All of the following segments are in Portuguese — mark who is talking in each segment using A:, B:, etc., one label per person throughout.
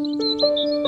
A: Música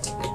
A: Tchau.